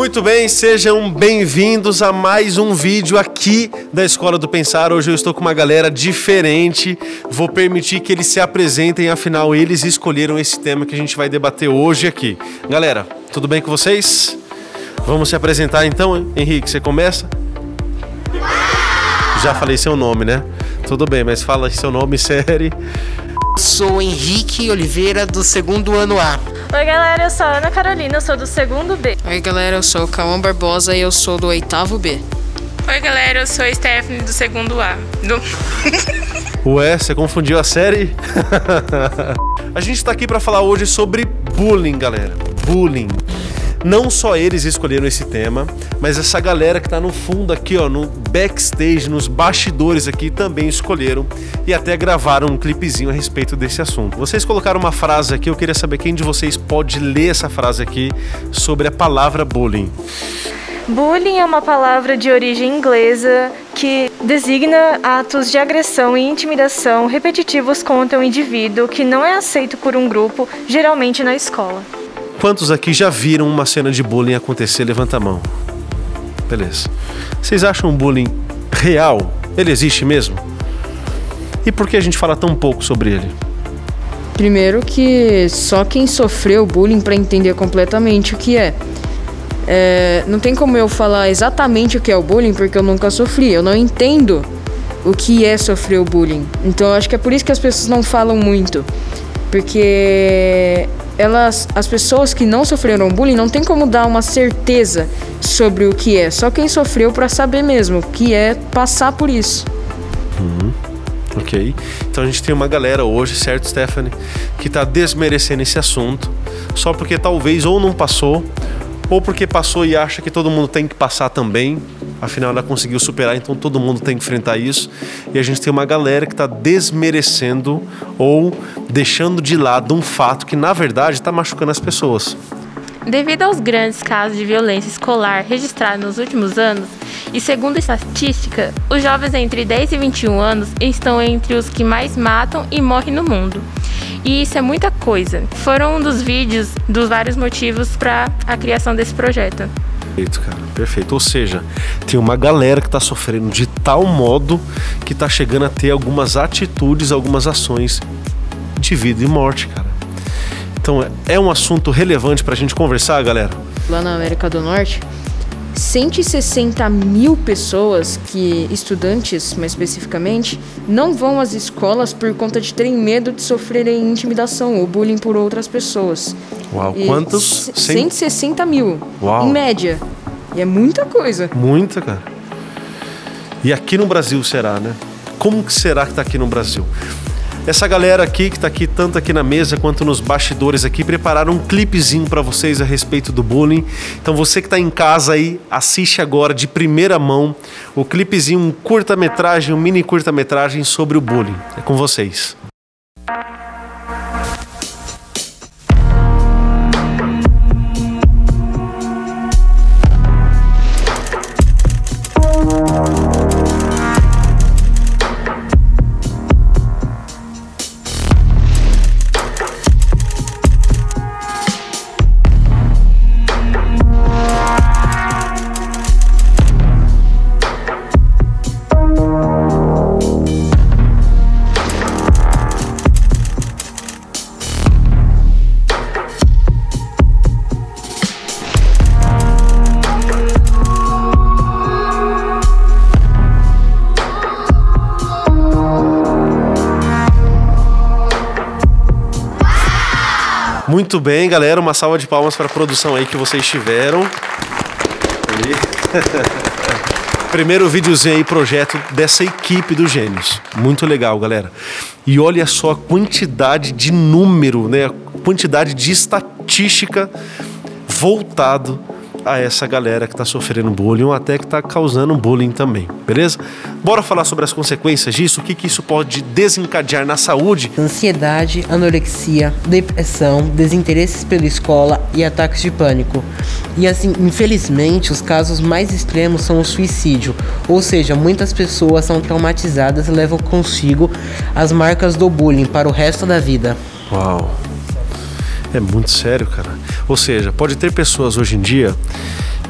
Muito bem, sejam bem-vindos a mais um vídeo aqui da Escola do Pensar. Hoje eu estou com uma galera diferente. Vou permitir que eles se apresentem, afinal eles escolheram esse tema que a gente vai debater hoje aqui. Galera, tudo bem com vocês? Vamos se apresentar então, Henrique, você começa? Já falei seu nome, né? Tudo bem, mas fala seu nome, série. Sou Henrique Oliveira, do segundo ano A. Oi, galera, eu sou a Ana Carolina, eu sou do segundo B. Oi, galera, eu sou o Cauã Barbosa e eu sou do oitavo B. Oi, galera, eu sou a Stephanie, do segundo A. Do... Ué, você confundiu a série? a gente tá aqui para falar hoje sobre bullying, galera. Bullying. Não só eles escolheram esse tema, mas essa galera que tá no fundo aqui, ó, no backstage, nos bastidores aqui, também escolheram e até gravaram um clipezinho a respeito desse assunto. Vocês colocaram uma frase aqui, eu queria saber quem de vocês pode ler essa frase aqui sobre a palavra bullying. Bullying é uma palavra de origem inglesa que designa atos de agressão e intimidação repetitivos contra um indivíduo que não é aceito por um grupo, geralmente na escola. Quantos aqui já viram uma cena de bullying acontecer? Levanta a mão. Beleza. Vocês acham bullying real? Ele existe mesmo? E por que a gente fala tão pouco sobre ele? Primeiro que só quem sofreu bullying para entender completamente o que é. é. Não tem como eu falar exatamente o que é o bullying porque eu nunca sofri. Eu não entendo o que é sofrer o bullying. Então eu acho que é por isso que as pessoas não falam muito. Porque elas, as pessoas que não sofreram bullying não tem como dar uma certeza sobre o que é. Só quem sofreu para saber mesmo, que é passar por isso. Uhum. Ok. Então a gente tem uma galera hoje, certo, Stephanie, que está desmerecendo esse assunto só porque talvez ou não passou, ou porque passou e acha que todo mundo tem que passar também. Afinal, ela conseguiu superar, então todo mundo tem que enfrentar isso. E a gente tem uma galera que está desmerecendo ou deixando de lado um fato que, na verdade, está machucando as pessoas. Devido aos grandes casos de violência escolar registrados nos últimos anos, e segundo a estatística, os jovens entre 10 e 21 anos estão entre os que mais matam e morrem no mundo. E isso é muita coisa. Foram um dos vídeos dos vários motivos para a criação desse projeto. Perfeito, cara. Perfeito. Ou seja, tem uma galera que está sofrendo de tal modo que está chegando a ter algumas atitudes, algumas ações de vida e morte, cara. Então é um assunto relevante para a gente conversar, galera. Lá na América do Norte, 160 mil pessoas, que estudantes mais especificamente, não vão às escolas por conta de terem medo de sofrerem intimidação ou bullying por outras pessoas. Uau, e quantos? 160 mil, Uau. em média. E é muita coisa. Muita, cara. E aqui no Brasil será, né? Como que será que tá aqui no Brasil? Essa galera aqui que está aqui tanto aqui na mesa quanto nos bastidores aqui prepararam um clipezinho para vocês a respeito do bullying. Então você que está em casa aí, assiste agora de primeira mão o clipezinho, um curta-metragem, um mini curta-metragem sobre o bullying. É com vocês. Muito bem, galera. Uma salva de palmas para a produção aí que vocês tiveram. Primeiro videozinho aí, projeto dessa equipe do Gênios. Muito legal, galera. E olha só a quantidade de número, né? A quantidade de estatística voltado a essa galera que está sofrendo bullying ou até que está causando bullying também, beleza? Bora falar sobre as consequências disso, o que, que isso pode desencadear na saúde? Ansiedade, anorexia, depressão, desinteresses pela escola e ataques de pânico. E assim, infelizmente, os casos mais extremos são o suicídio, ou seja, muitas pessoas são traumatizadas e levam consigo as marcas do bullying para o resto da vida. Uau! É muito sério, cara. Ou seja, pode ter pessoas hoje em dia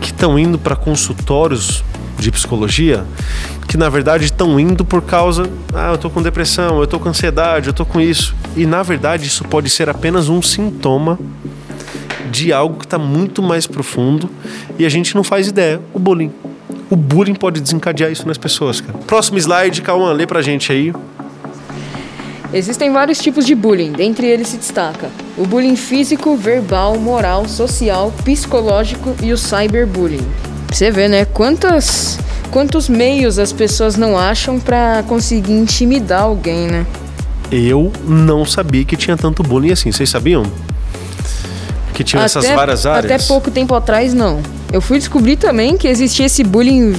que estão indo para consultórios de psicologia que na verdade estão indo por causa, ah, eu tô com depressão, eu tô com ansiedade, eu tô com isso. E na verdade isso pode ser apenas um sintoma de algo que está muito mais profundo e a gente não faz ideia, o bullying. O bullying pode desencadear isso nas pessoas, cara. Próximo slide, Cauã, lê pra gente aí. Existem vários tipos de bullying, dentre eles se destaca o bullying físico, verbal, moral, social, psicológico e o cyberbullying. Você vê, né? Quantas, quantos meios as pessoas não acham para conseguir intimidar alguém, né? Eu não sabia que tinha tanto bullying assim. Vocês sabiam? Que tinha essas várias áreas? Até pouco tempo atrás, não. Eu fui descobrir também que existia esse bullying,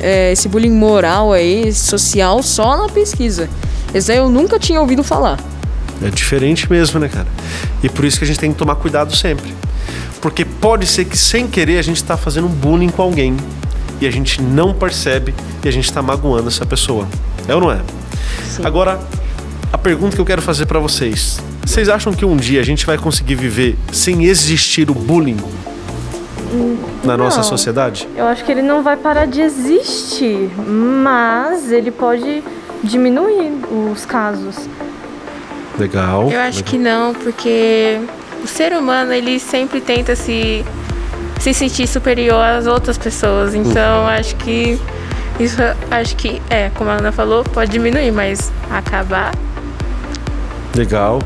é, esse bullying moral aí, social, só na pesquisa. Esse aí eu nunca tinha ouvido falar. É diferente mesmo, né, cara? E por isso que a gente tem que tomar cuidado sempre. Porque pode ser que sem querer a gente está fazendo bullying com alguém e a gente não percebe e a gente está magoando essa pessoa. É ou não é? Sim. Agora, a pergunta que eu quero fazer para vocês: vocês acham que um dia a gente vai conseguir viver sem existir o bullying na não, nossa sociedade? Eu acho que ele não vai parar de existir, mas ele pode diminuir os casos. Legal. Eu acho legal. que não, porque o ser humano ele sempre tenta se se sentir superior às outras pessoas. Então uhum. acho que isso acho que é, como a Ana falou, pode diminuir, mas acabar. Legal.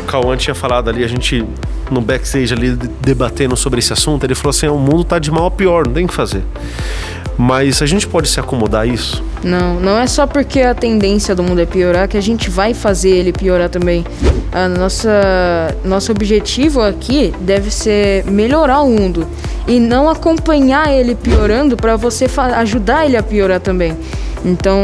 O Cauã tinha falado ali, a gente no backstage ali debatendo sobre esse assunto, ele falou assim: o mundo tá de mal a pior, não tem o que fazer. Mas a gente pode se acomodar a isso? Não, não é só porque a tendência do mundo é piorar que a gente vai fazer ele piorar também. A nossa nosso objetivo aqui deve ser melhorar o mundo e não acompanhar ele piorando para você ajudar ele a piorar também. Então,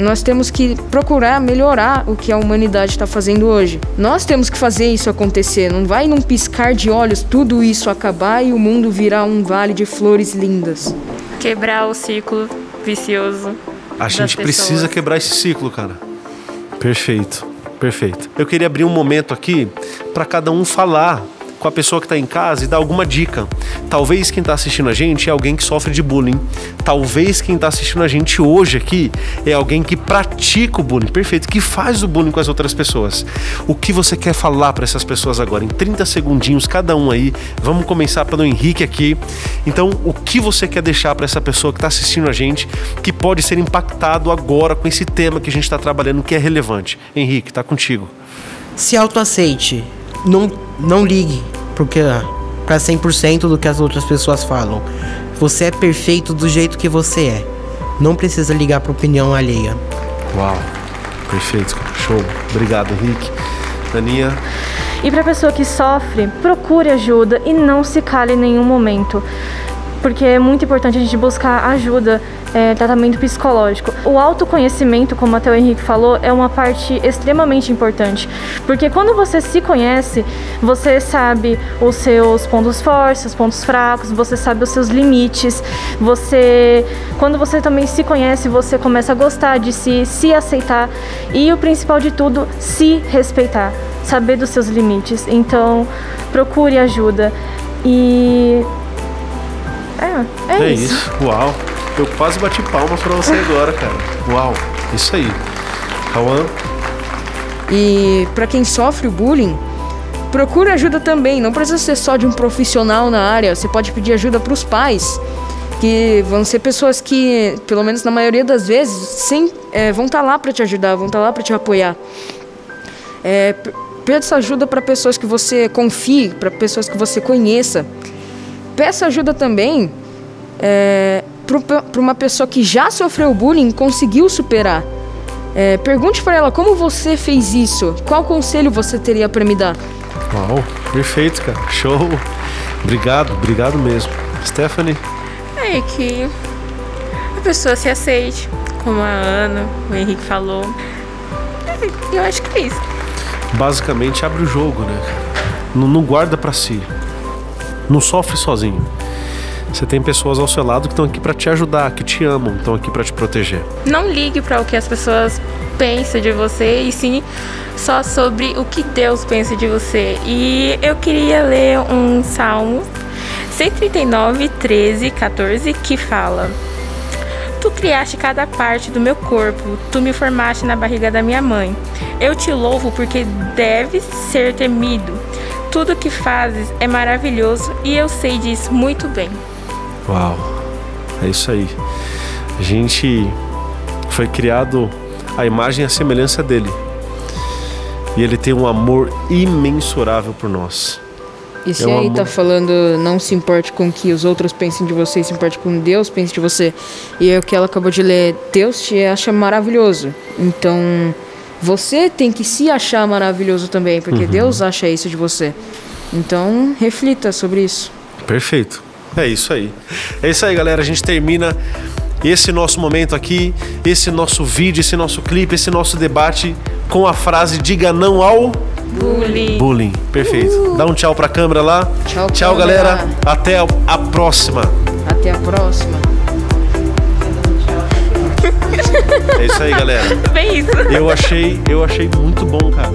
nós temos que procurar melhorar o que a humanidade está fazendo hoje. Nós temos que fazer isso acontecer. Não vai num piscar de olhos tudo isso acabar e o mundo virar um vale de flores lindas. Quebrar o ciclo vicioso. A gente precisa quebrar esse ciclo, cara. Perfeito, perfeito. Eu queria abrir um momento aqui para cada um falar com a pessoa que está em casa e dar alguma dica. Talvez quem está assistindo a gente é alguém que sofre de bullying. Talvez quem está assistindo a gente hoje aqui é alguém que pratica o bullying, perfeito, que faz o bullying com as outras pessoas. O que você quer falar para essas pessoas agora? Em 30 segundinhos, cada um aí. Vamos começar pelo Henrique aqui. Então, o que você quer deixar para essa pessoa que está assistindo a gente, que pode ser impactado agora com esse tema que a gente está trabalhando, que é relevante? Henrique, tá contigo. Se autoaceite não, não ligue porque para 100% do que as outras pessoas falam. Você é perfeito do jeito que você é. Não precisa ligar para opinião alheia. Uau. Perfeito, show. Obrigado, Henrique. Aninha. E para pessoa que sofre, procure ajuda e não se cale em nenhum momento porque é muito importante a gente buscar ajuda, é, tratamento psicológico. O autoconhecimento, como até o Henrique falou, é uma parte extremamente importante, porque quando você se conhece, você sabe os seus pontos fortes, os pontos fracos, você sabe os seus limites, você, quando você também se conhece, você começa a gostar de si, se aceitar e o principal de tudo, se respeitar, saber dos seus limites. Então, procure ajuda e é, é, é isso. isso. Uau. Eu quase bati palmas pra você agora, cara. Uau. Isso aí. Cauã. E para quem sofre o bullying, procure ajuda também. Não precisa ser só de um profissional na área. Você pode pedir ajuda para os pais, que vão ser pessoas que, pelo menos na maioria das vezes, sem, é, vão estar tá lá para te ajudar, vão estar tá lá para te apoiar. É, peça ajuda para pessoas que você confie, para pessoas que você conheça. Peça ajuda também é, para uma pessoa que já sofreu bullying conseguiu superar. É, pergunte para ela como você fez isso, qual conselho você teria para me dar. Uau, perfeito, cara, show. Obrigado, obrigado mesmo. Stephanie? É que a pessoa se aceite, como a Ana, o Henrique falou. Eu acho que é isso. Basicamente abre o jogo, né? Não, não guarda para si. Não sofre sozinho. Você tem pessoas ao seu lado que estão aqui para te ajudar, que te amam, estão aqui para te proteger. Não ligue para o que as pessoas pensam de você e sim só sobre o que Deus pensa de você. E eu queria ler um salmo 139, 13, 14, que fala: Tu criaste cada parte do meu corpo, tu me formaste na barriga da minha mãe. Eu te louvo porque deves ser temido. Tudo que fazes é maravilhoso e eu sei disso muito bem. Uau, é isso aí. A gente foi criado à imagem e à semelhança dele. E ele tem um amor imensurável por nós. E se É um aí amor. tá falando não se importe com o que os outros pensem de você, se importe com Deus pense de você. E é o que ela acabou de ler, Deus te acha maravilhoso. Então, você tem que se achar maravilhoso também, porque Uhum. Deus acha isso de você. Então, reflita sobre isso. Perfeito. É isso aí. É isso aí, galera. A gente termina esse nosso momento aqui, esse nosso vídeo, esse nosso clipe, esse nosso debate com a frase diga não ao Bullying. bullying. Perfeito. Dá um tchau pra câmera lá. Tchau, tchau câmera. galera. Até a- próxima. Até a próxima. É isso aí, galera. Bem isso. Eu achei, eu achei muito bom, cara.